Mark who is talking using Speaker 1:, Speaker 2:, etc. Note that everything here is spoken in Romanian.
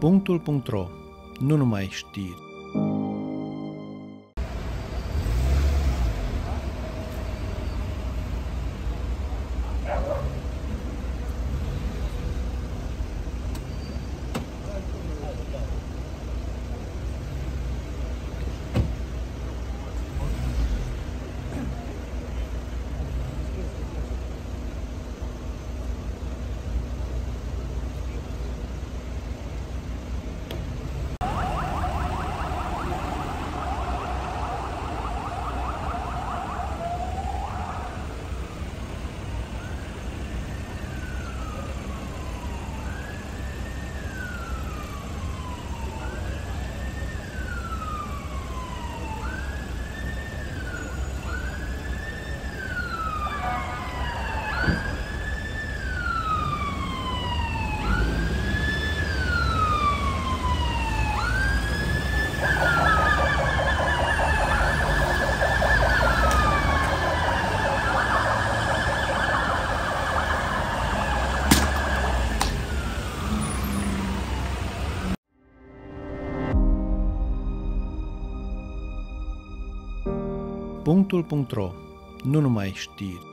Speaker 1: Punctul.ro Nu numai știri. Punctul.ro Nu numai știri.